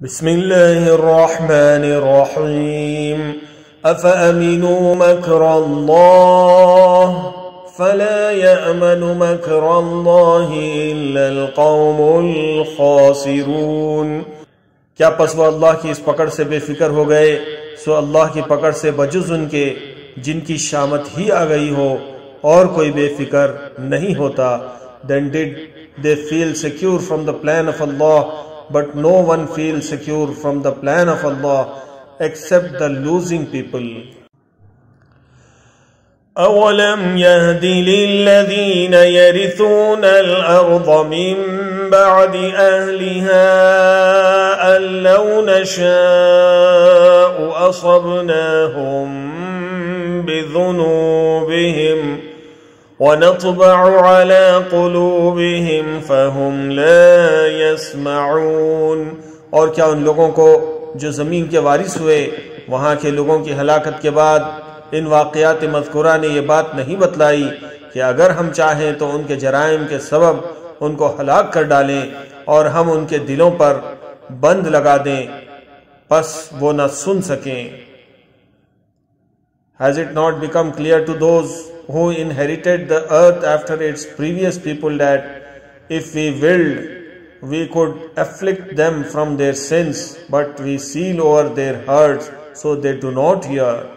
بسم الله الرحمن الرحيم أفأمنوا مكر الله فلا يأمن مكر الله إلا القوم الخاسرون کیا پس وہ اللہ کی اس پکڑ سے بے فکر ہو گئے سو اللہ کی پکڑ سے بجز ان کے جن کی شامت ہی آ گئی ہو اور کوئی بے فکر نہیں ہوتا then did they feel secure from the plan of Allah but no one feels secure from the plan of Allah except the losing people أولم يهد للذين يرثون الأرض من بعد أهلها أن لو نشاء أصبناهم بذنوبهم ونطبع على قلوبهم فهم لا يسمعون۔ اور کیا ان لوگوں کو جو زمین کے وارث ہوئے، وہاں کے لوگوں کی ہلاکت کے بعد ان واقعات مذکورہ نے یہ بات نہیں بتلائی کہ اگر ہم چاہیں تو ان کے جرائم کے سبب ان کو ہلاک کر ڈالیں اور ہم ان کے دلوں پر بند لگا دیں۔ پس وہ نہ سن سکیں۔ Has it not become clear to those who inherited the earth after its previous people that if we willed, we could afflict them from their sins, but we seal over their hearts so they do not hear.